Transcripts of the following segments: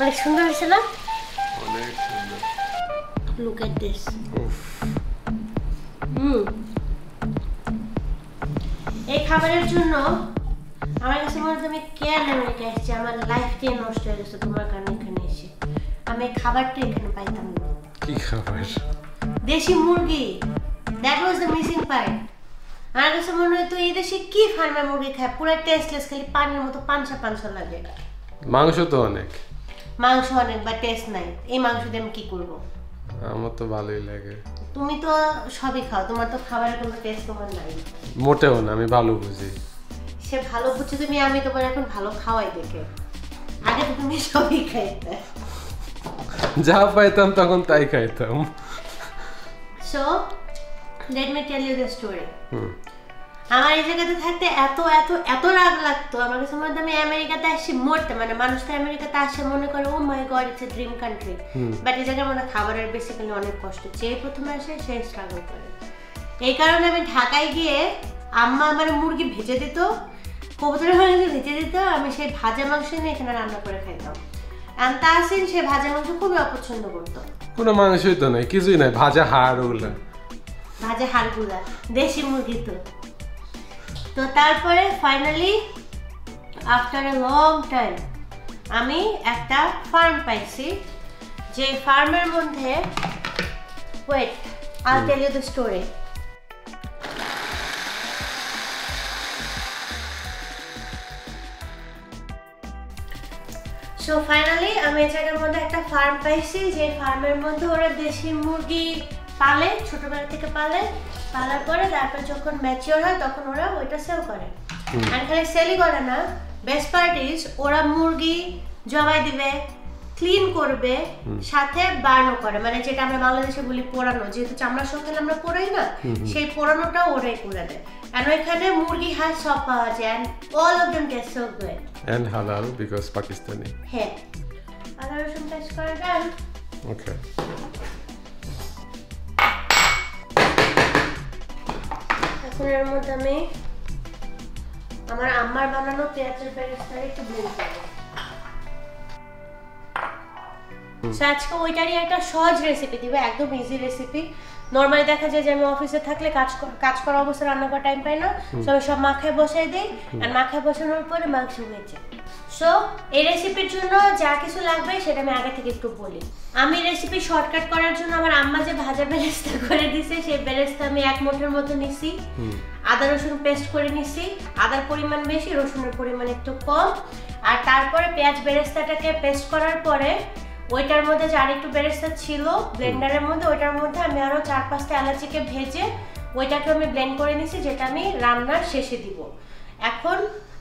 অনেক সুন্দর হয়েছে না? অনেক সুন্দর। Look at this hmm. এই খাবারের জন্য আমার কাছে মনে আমি কেয়ার আমেরিকা এসেছি আমার লাইফটাই নষ্ট হয়ে গেছে তোমার কারণে এখানে এসে। আমি খাবারটা এখানে পাইতাম না। কি খাবার? দেশি মুরগি। That was the missing part আমার কাছে মনে হয় তো এই দেশে কি ফার্মের মুরগি খায়? পুরো টেস্টলেস খালি পানির মতো পাঞ্চা পাঞ্চা লাগে। মাংস তো অনেক। মাংস অনেক বা টেস্ট নাই এই মাংস দিয়ে আমি কি করব? আমার তো ভালোই লাগে। তুমি তো সবই খাও তোমার তো খাবারের কোনো টেস্ট তোমার নাই। মোটেও না আমি ভালো বুঝি। সে ভালো বুঝছ তুমি আমি তোমার এখন ভালো খাওয়াই দেখে। আগে তো তুমি সবই খাইতে। যা পাইতাম তখন তাই খাইতাম। So let me tell you the story hmm. আমার এই জায়গাতে থাকতে এত এত এত রাগ লাগতো। আমার কাছে মনে আমি আমেরিকাতে আসছি মরতে মানে মানুষ তো আমেরিকাতে আসে মনে করে ও my god it's a dream country but এই জায়গায় মনে খাবারের বেসিক্যালি অনেক কষ্ট। যে প্রথমে আসে সে স্ট্রাগল করে। এই কারণে আমি ঢাকায় গিয়ে আম্মা আমার মুরগি ভেজে দিত কবুতরের মাংস ভেজে দিত আমি সেই ভাজা মাংস নিয়ে এখানে রান্না করে খাইতাম। আর তাহসিন সে ভাজা মাংস খুবই অপছন্দ করতো। কোনো মাংসই তো নাই কিছুই নাই ভাজা হাড় ওগুলা ভাজা হাড়গুলা দেশি মুরগি তো। তো তারপরে finally after a long time আমি একটা ফার্ম পাইছি যে ফার্মের মধ্যে wait I tell you the story so finally আমি এই জায়গার মধ্যে একটা ফার্ম পাইছি যে ফার্মের মধ্যে ওরা দেশি মুরগি পালে ছোটবেলা থেকে পালে পালার পরে তারপর যখন ম্যাচিওর হয় তখন ওরা ওইটা সেল করে। আর খালি সেলই করে না। বেস্ট পার্ট ইজ ওরা মুরগি জবাই দিবে ক্লিন করবে সাথে বার্নও করে। মানে যেটা আমরা বাংলাদেশে বলি পোড়ানো যেহেতু চামড়া সঙ্গে আমরা পোড়াই না সেই পোড়ানোটা ওরাই করে দেয়। আর ওইখানে মুরগি হাঁস সব পাওয়া যায়। And all of them taste so good and halal because Pakistani হ্যাঁ। আদা রসুন পেস্ট করা ডান ওকে এখন এর মধ্যে আমি আমার আম্মার বানানো পেঁয়াজের বেরেস্তা একটু ব্লেন্ড করব আজকে ওইটারই একটা সহজ রেসিপি দিবে একদম ইজি রেসিপি নর্মালি দেখা যায় যে আমি অফিসে থাকলে কাজ কর- কাজ করার অবস্থায় রান্না করার টাইম পাই না। সবাই সব মাখায় বসাই দিই। আর মাখায় বসানোর পরে মাংস হয়েছে সো এই রেসিপির জন্য যা কিছু লাগবে সেটা আমি আগে থেকে একটু বলি। আমি রেসিপি শর্টকাট করার জন্য আমার আম্মা যে ভাজা বেরেস্তা করে দিছে সেই বেরেস্তা আমি এক মুঠের মতো নিছি। আদা রসুন পেস্ট করে নিছি। আদার পরিমাণ বেশি রসুনের পরিমাণ একটু কম। আর তারপরে পেঁয়াজ বেরেস্তাটাকে পেস্ট করার পরে ওইটার মধ্যে যে আরেকটু বেরেস্তা ছিল ব্লেন্ডারের মধ্যে ওইটার মধ্যে আমি আরও চার পাঁচটা এলাচিকে ভেজে ওইটাকে আমি ব্লেন্ড করে নিছি যেটা আমি রান্নার শেষে দিব। এখন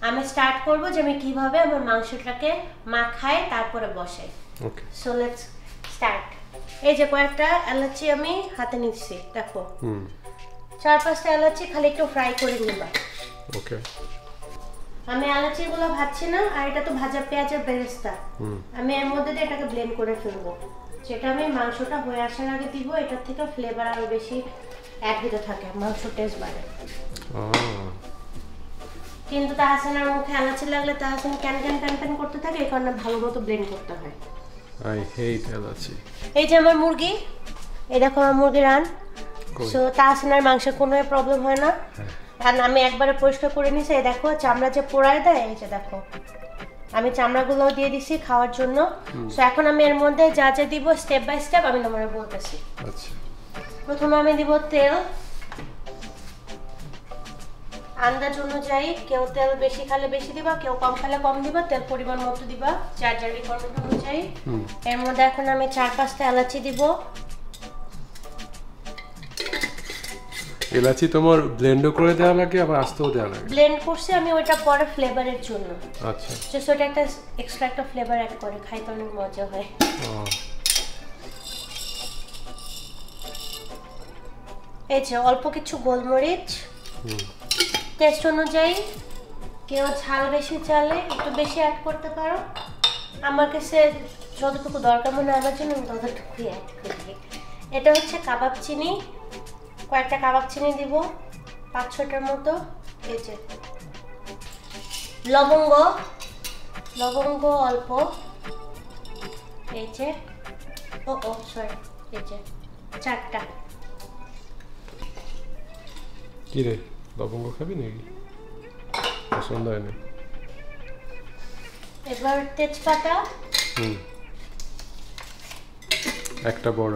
আমি স্টার্ট করব যে আমি কীভাবে আমার মাংসটাকে মাখাই তারপরে বসাই। ওকে সো লেটস স্টার্ট এই যে কয়েকটা এলাচি আমি হাতে নিচ্ছি দেখো। হুম। চার পাঁচটা এলাচি খালি একটু ফ্রাই করে নিবা। ওকে আমি এলাচিগুলো ভাজছি না আর এটা তো ভাজা পেঁয়াজের বেরেস্তা। হুম। আমি এর মধ্যে দিয়ে এটাকে ব্লেন্ড করে ফেলব। যেটা আমি মাংসটা হয়ে আসার আগে দিব এটার থেকে ফ্লেভার আরও বেশি অ্যাড হতে থাকে মাংস টেস্ট বাড়ে। ও কিন্তু তাহাসানের মুখে এলাচি লাগলে তাহাসান ক্যান ক্যান প্যান প্যান করতে থাকে? এই কারণে ভালো মতো ব্লেন্ড করতে হয়। আই হেট এলাচি এই যে আমার মুরগি এই দেখো আমার মুরগি রান। সো তাহাসানের মাংসে কোনো প্রবলেম হয় না। হ্যাঁ। আর আমি একবারে পরিষ্কার করে নিছি এই দেখো চামড়া যে পোড়ায় দেয় এই যে দেখো। আমি চামড়াগুলোও দিয়ে দিছি খাওয়ার জন্য। সো এখন আমি এর মধ্যে যা যা দিব স্টেপ বাই স্টেপ আমি তোমার বলতেছি। আচ্ছা। প্রথমে আমি দিব তেল। আন্দাজ অনুযায়ী কেউ তেল বেশি খালে বেশি দিবা কেউ কম খালে কম দিবা তেল পরিমাণ মতো দিবা যার রিকোয়ারমেন্ট অনুযায়ী। এর মধ্যে এখন আমি চার পাঁচটা এলাচি দিব। এলাচি তোমার ব্লেন্ডও করে দেওয়া লাগে আবার আস্তেও দেওয়া লাগে? ব্লেন্ড করছি আমি ওইটা পরে ফ্লেভারের জন্য। আচ্ছা। জাস্ট ওটা একটা এক্সট্রা একটা ফ্লেভার অ্যাড করে খাইতে অনেক মজা হয়। এই যে অল্প কিছু গোলমরিচ। হুম। টেস্ট অনুযায়ী কেউ ঝাল বেশি চালে একটু বেশি অ্যাড করতে পারো। আমার কাছে যতটুকু দরকার মনে আমার জন্য আমি ততটুকুই অ্যাড করি এটা হচ্ছে কাবাব চিনি। কয়েকটা কাবাব চিনি দিব, পাঁচ ছটার মতো। যে লবঙ্গ লবঙ্গ অল্প। এই ও ও সরি এই যে চারটা। কি রে? লবঙ্গ খাবি নাকি পছন্দ হয় না এবার তেজপাতা হুম একটা বড়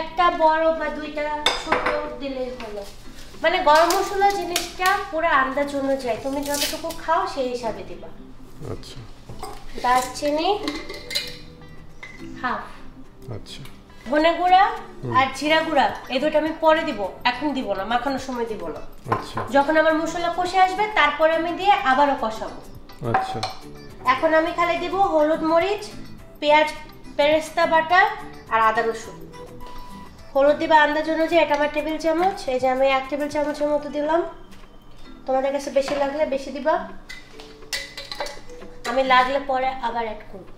একটা বড় বা দুইটা ছোট দিলেই হলো। মানে গরম মশলা জিনিসটা পুরো আন্দাজ অনুযায়ী তুমি যতটুকু খাও সেই হিসাবে দিবা। আচ্ছা। দারচিনি হাফ। আচ্ছা। ধনে গুঁড়া আর জিরা গুঁড়া এই দুটো আমি পরে দিব এখন দিব না মাখানোর সময় দিব না। আচ্ছা। যখন আমার মশলা কষে আসবে তারপরে আমি দিয়ে আবারও কষাবো। আচ্ছা। এখন আমি খালি দিব হলুদ মরিচ পেঁয়াজ পেরেস্তা বাটা আর আদা রসুন। হলুদ দিবা আন্দাজ অনুযায়ী এটা আমার টেবিল চামচ এই যে আমি এক টেবিল চামচের মতো দিলাম। তোমাদের কাছে বেশি লাগলে বেশি দিবা। আমি লাগলে পরে আবার অ্যাড করব।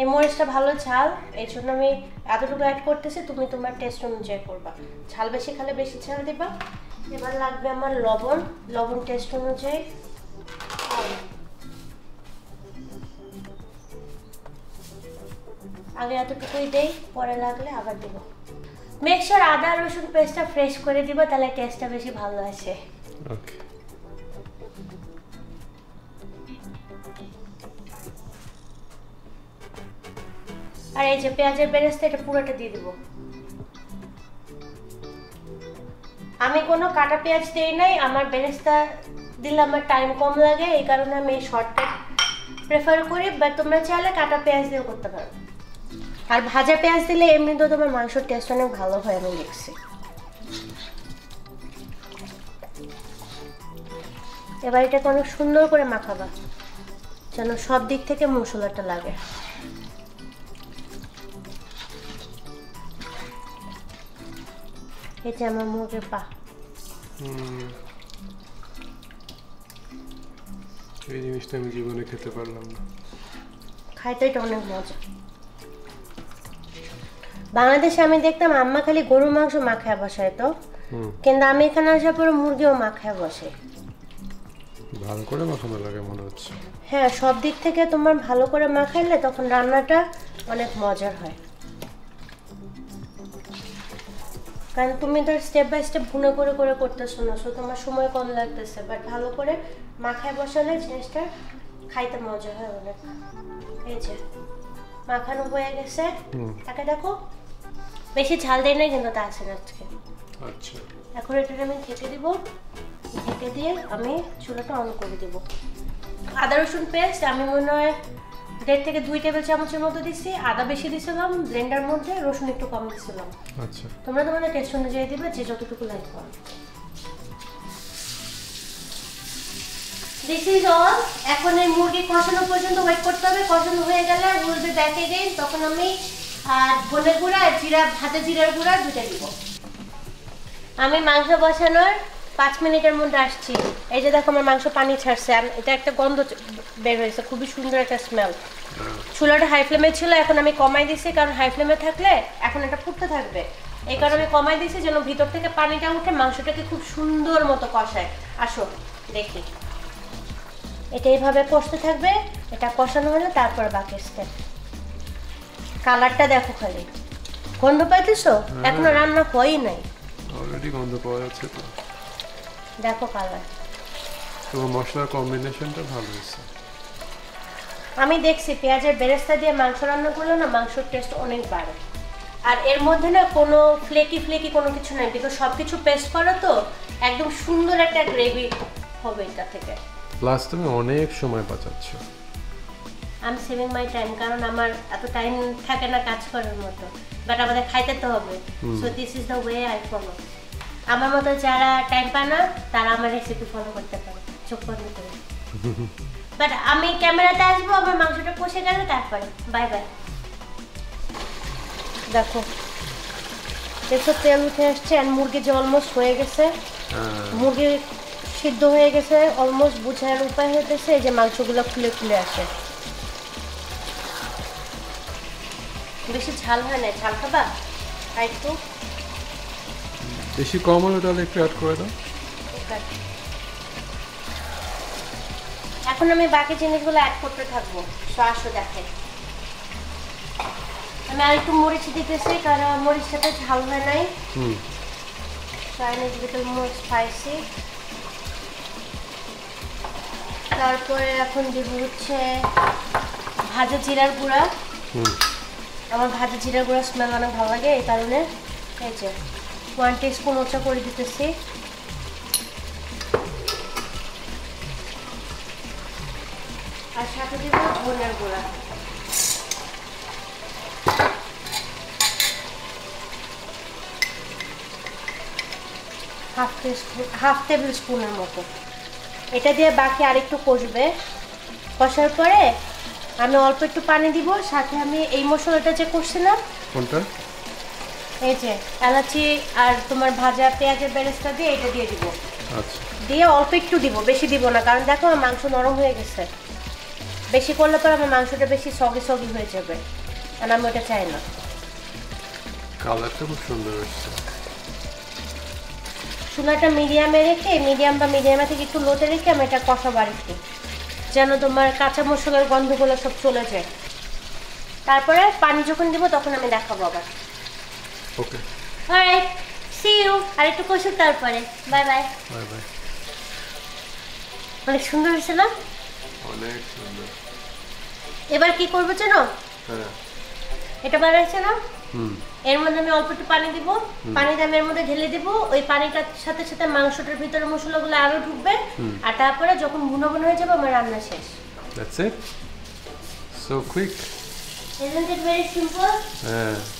এই মরিচটা ভালো ঝাল এই জন্য আমি এতটুকু অ্যাড করতেছি, তুমি তোমার টেস্ট অনুযায়ী করবা। ঝাল বেশি খালে বেশি ঝাল দিবা। এবার লাগবে আমার লবণ। লবণ টেস্ট অনুযায়ী। আগে এতটুকুই দেই, পরে লাগলে আবার দিব। মেক্সচার আদা, রসুন পেস্টটা ফ্রেশ করে দিব, তাহলে টেস্টটা বেশি ভালো আসে। ওকে আর এই যে পেঁয়াজের বেরেস্তা, এটা পুরোটা দিয়ে দিব। আমি কোনো কাটা পেঁয়াজ দিই নাই, আমার বেরেস্তা দিলে আমার টাইম কম লাগে, এই কারণে আমি এই শর্টকাট প্রেফার করি বাট তোমরা চাইলে কাটা পেঁয়াজ দিয়েও করতে পারো। আর ভাজা পেঁয়াজ দিলে এমনিতেও তোমার মাংসের টেস্ট অনেক ভালো হয়, আমি দেখছি। এবার এটাকে অনেক সুন্দর করে মাখাবা, যেন সব দিক থেকে মশলাটা লাগে। যে আমার মুরগির পা হুম। এই জিনিসটা আমি জীবনে খেতে পারলাম না খাইতে এটা অনেক মজা বাংলাদেশে আমি দেখতাম আম্মা খালি গরুর মাংস মাখায় বসায় তো। কিন্তু আমি এখানে আসার পরে মুরগিও মাখায় বসে। ভালো করে মাখানো লাগে মনে হচ্ছে। হ্যাঁ সব দিক থেকে তোমার ভালো করে মাখাইলে তখন রান্নাটা অনেক মজার হয়। কারণ তুমি তো স্টেপ বাই স্টেপ ভুনে করে করে করতেছো না সো তোমার সময় কম লাগতেছে বাট ভালো করে মাখায় বসালে জিনিসটা খাইতে মজা হয় অনেক। এই যে মাখানো হয়ে গেছে। তাকে দেখো বেশি ঝাল দেয় নাই কিন্তু তা আছে না আজকে। আচ্ছা। এখন এটা আমি ঢেকে দিব। ঢেকে দিয়ে আমি চুলাটা অন করে দিব। আদা রসুন পেস্ট আমি মনে হয় দেড় থেকে দুই টেবিল চামচের মতো দিছি আদা বেশি দিছিলাম ব্লেন্ডার মধ্যে রসুন একটু কম দিছিলাম। আচ্ছা। তোমরা তোমাদের টেস্ট অনুযায়ী দিবে যে যতটুকু লাইক করো দিস ইজ অল এখন এই মুরগি কষানো পর্যন্ত ওয়েট করতে হবে। কষানো হয়ে গেলে উইল বি ব্যাক এগেইন তখন আমি আর ধনে গুঁড়া আর জিরা ভাজা জিরার গুঁড়া দুটা দিব। আমি মাংস বসানোর পাঁচ মিনিটের মধ্যে আসছি। এই যে দেখো আমার মাংস পানি ছাড়ছে আর এটা একটা গন্ধ বের হয়েছে খুবই সুন্দর একটা স্মেল চুলাটা হাই ফ্লেমে ছিল এখন আমি কমাই দিছি কারণ হাই ফ্লেমে থাকলে এখন এটা ফুটতে থাকবে। এই কারণে আমি কমাই দিছি যেন ভিতর থেকে পানিটা উঠে মাংসটাকে খুব সুন্দর মতো কষায়। আসো দেখি। এটা এইভাবে কষতে থাকবে এটা কষানো হলে তারপরে বাকি স্টেপ কালারটা দেখো খালি। গন্ধ পাইতেছো? এখনও রান্না হয়ই নাই। অলরেডি গন্ধ পাওয়া যাচ্ছে তো। দেখো কালার তোমার মশলার কম্বিনেশনটা ভালো হয়েছে। আমি দেখছি পেঁয়াজের বেরেস্তা দিয়ে মাংস রান্না করলে না মাংসের টেস্ট অনেক বাড়ে। আর এর মধ্যে না কোনো ফ্লেকি ফ্লেকি কোনো কিছু নাই বিকজ সব কিছু পেস্ট করা তো একদম সুন্দর একটা গ্রেভি হবে এটা থেকে। প্লাস তুমি অনেক সময় বাঁচাচ্ছ। I am saving my time কারণ আমার এত টাইম থাকে না কাজ করার মতো। বাট আমাদের খাইতে তো হবে। So this is the way I follow আমার মতো যারা টাইম পায় না তারা আমার রেসিপি ফলো করতে পারে। চোখ বন্ধ করে। বাট আমি ক্যামেরাতে আসব আমার মাংসটা কষে গেলে তারপরে। বাই বাই দেখো দেখো তেল উঠে আসছে আর মুরগি যে অলমোস্ট হয়ে গেছে হ্যাঁ। মুরগি সিদ্ধ হয়ে গেছে অলমোস্ট বুঝার উপায় হতেছে এই যে মাংসগুলো খুলে খুলে আসে। বেশি ঝাল হয় না ঝাল খাবা? আর একটু? বেশি কম হলে তাহলে একটু অ্যাড করে দাও। এখন আমি বাকি জিনিসগুলো অ্যাড করতে থাকব। সো আসো দেখে। আমি আর একটু মরিচ দিতেছি কারণ মরিচটাতে ঝাল হয় নাই। হুম। So I need little তারপরে এখন দিব হচ্ছে ভাজা জিরার গুঁড়া। আমার ভাজা জিরার গুঁড়া স্মেল অনেক ভালো লাগে এই কারণে। এই যে। ওয়ান স্পুন ওটা করে দিতেছি। আর সাথে দিব ধনিয়ার গুঁড়া। হাফ স্পুন হাফ টেবিল স্পুনের মতো। এটা দিয়ে বাকি আরেকটু কষবে। কষার পরে আমি অল্প একটু পানি দিব, সাথে আমি এই মশলাটা যে করছিলাম কোনটা? এই যে এলাচি আর তোমার ভাজা পেঁয়াজের বেরেস্তা দিয়ে এটা দিয়ে দিব। আচ্ছা। দিয়ে অল্প একটু দিব বেশি দিব না কারণ দেখো আমার মাংস নরম হয়ে গেছে। বেশি করলে পর আমার মাংসটা বেশি সগি সগি হয়ে যাবে আর আমি ওটা চাই না। কালারটা খুব সুন্দর এসছে চুলাটা মিডিয়ামে রেখে মিডিয়াম বা মিডিয়ামে থেকে একটু লোতে রেখে আমি এটা কষাবো আর একটু যেন তোমার কাঁচা মশলার গন্ধগুলো সব চলে যায়। তারপরে পানি যখন দিব তখন আমি দেখাবো আবার। ওকে অলরাইট সি ইউ আর একটু কষুক তারপরে। বাই বাই বাই বাই অনেক সুন্দর হয়েছে না? অনেক সুন্দর। এবার কি করব জানো? হ্যাঁ। এটা বার না? এর মধ্যে আমি অল্প একটু পানি দিব। পানিটা আমি এর মধ্যে ঢেলে দিব। ওই পানিটার সাথে সাথে মাংসটার ভিতরে মশলাগুলো আরও ঢুকবে। আর তারপরে যখন ভুনো ভুনো হয়ে যাবে আমার রান্না শেষ। That's it so quick? হ্যাঁ। Ow!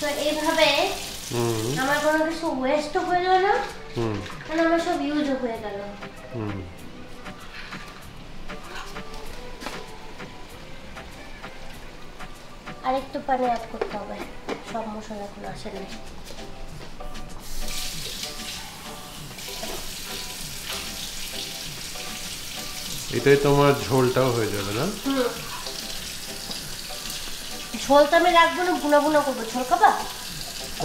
তো এইভাবে আমার কোনো কিছু ওয়েস্ট হয়ে গেল না। হুম। মানে আমার সব ইউজও হয়ে গেল। হুম। আর একটু পানি অ্যাড করতে হবে। সব মশলা এখন আসে না এটাই তোমার ঝোলটাও হয়ে যাবে না? ঝোল তো আমি রাখব না বুনা বুনা করব। ঝোল খাবা?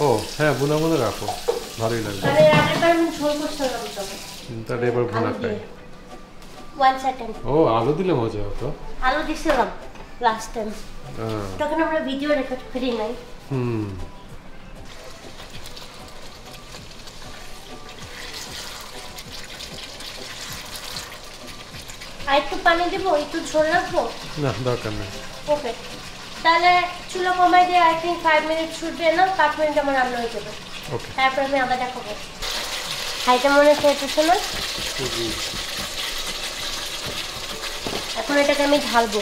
ও হ্যাঁ বুনা বুনা রাখো। ভালোই লাগবে। মানে আগেরবার আমি ঝোল করছিলাম তখন তাহলে এবার আলু খাই। ওয়ান সেকেন্ড ও আলু দিলে মজা হতো। আলু দিছিলাম লাস্ট টাইম হ্যাঁ। তখন আমরা ভিডিও রেকর্ড করি নাই। হুম। আর একটু পানি দেবো একটু ঝোল রাখব? না দরকার নেই। ওকে। তাহলে চুলো কমাই দিয়ে আই থিঙ্ক ফাইভ মিনিট ছুটবে না পাঁচ মিনিট আমার রান্না হয়ে যাবে। ওকে। তারপর আমি আবার দেখাবো হাইটা মনে খেয়েছে না এখন এটাকে আমি ঢালবো।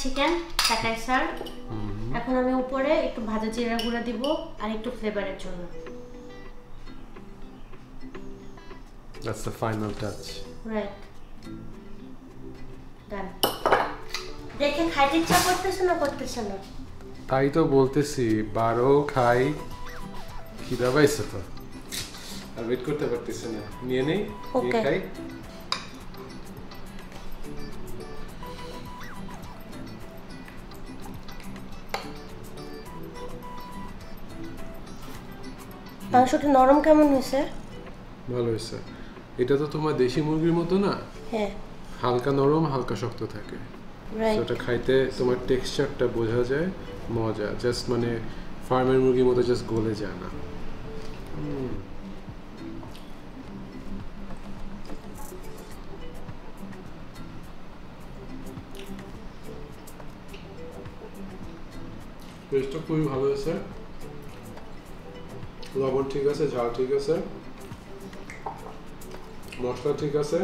চিকেন কাটাই সার এখন আমি উপরে একটু ভাজা জিরা গুঁড়া দিব আর একটু ফ্লেভারের জন্য। That's the final touch right done দেখে খাইতে ইচ্ছা করতেছে না করতেছে না? তাই তো বলতেছি বারো খাই খিদা পাইছে তো। আর ওয়েট করতে পারতেছে না। নিয়ে নেই. খাই। মাংসটা নরম কেমন হয়েছে? ভালো হয়েছে। এটা তো তোমার দেশি মুরগির মতো না? হ্যাঁ। হালকা নরম হালকা শক্ত থাকে। রাইট তো খাইতে তোমার টেক্সচারটা বোঝা যায় মজা। জাস্ট মানে ফার্মের মুরগির মতো জাস্ট গলে যায় না। টেস্টটা খুবই ভালো হয়েছে। লবণ ঠিক আছে ঝাল ঠিক আছে মশলা ঠিক আছে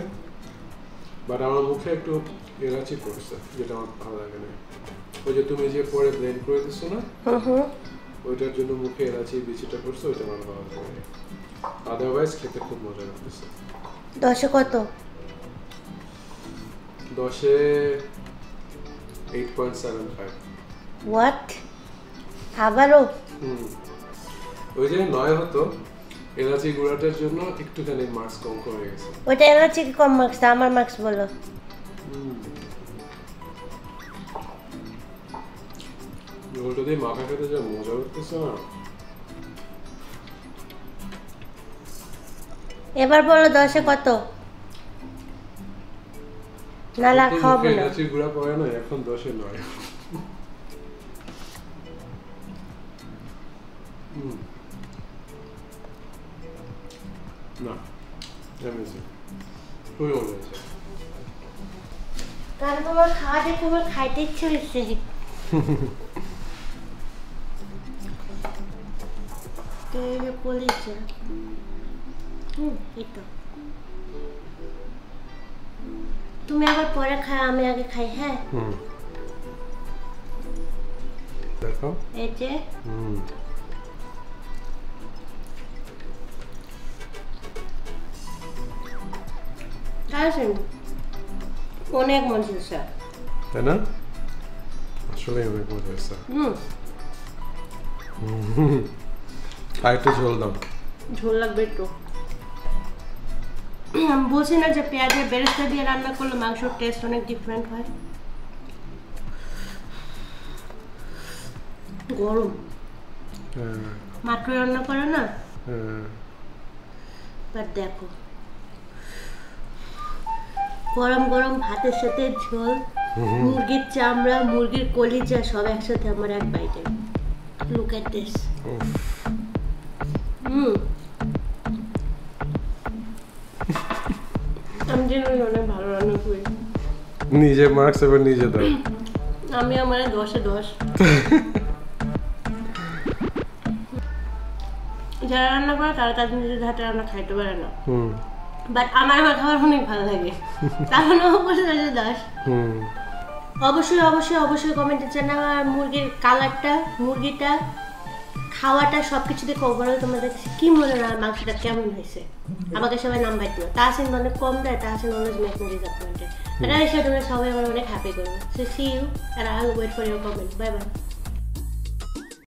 বাট আমার মুখে একটু এলাচি পড়ছে যেটা আমার ভালো লাগে না। ওই যে তুমি যে পরে ব্লেন্ড করে দিচ্ছ না ওইটার জন্য মুখে এলাচি বিচিটা পড়ছে ওইটা আমার ভালো লাগে আদারওয়াইজ খেতে খুব মজা লাগতেছে। দশে কত? দশে eight point seven five what আবারও? হুম। ওই যে নয় হতো এলাচি গুঁড়াটার জন্য একটুখানি মার্কস কম কমে গেছে। ওইটা এলাচি কম মার্কস আমার মার্কস বলো। ওটা দিয়ে মাখা খেতে যা মজা না এবার বলো দশে কত? না না প্রতি খাওয়াবো না। এলাচি গুঁড়া পড়ে না এখন দশে নয়। খুবই হয়েছে কারণ তোমার খাওয়া দেখে আমার খাইতে ইচ্ছে তেলে হুম এই তো। তুমি আবার পরে খাও আমি আগে খাই হ্যাঁ? হুম। দেখো। এই যে। হুম। খাইছেন অনেক মজা তাই না? আসলে অনেক মজা হয়েছে হুম। আর একটু ঝোল দাও। ঝোল লাগবে একটু। বলছি না যে পেঁয়াজের বেরেস্তা দিয়ে রান্না করলে মাংসর টেস্ট অনেক ডিফারেন্ট হয়। গরম। হ্যাঁ। মাত্র রান্না করে না? হ্যাঁ। বাট দেখো। গরম গরম ভাতের সাথে ঝোল মুরগির চামড়া মুরগির কলিজা সব একসাথে আমার এক বাইটে লুক এট দিস হুম। আমি যেন অনেক ভালো রান্না করি। নিজে মার্কস এবার নিজে দাও। আমি আমার দশে দশ। যারা রান্না করে তারা তাদের নিজের হাতে রান্না খাইতে পারে না। হুম। বাট আমার আমার খাবার অনেক ভালো লাগে। তাহলে অবশ্যই হুম। অবশ্যই অবশ্যই অবশ্যই কমেন্টে জানাও আর মুরগির কালারটা মুরগিটা খাওয়াটা সব কিছু দেখে ওভারঅল তোমাদের কাছে কি মনে হয় মাংসটা কেমন হয়েছে? আমাকে সবাই নাম্বার দিও তাহসিন অনেক কম দেয় Tahsin always make me disappointed আর এসে তোমরা সবাই আমার অনেক হ্যাপি করবে। So see you R I will wait for your comment bye bye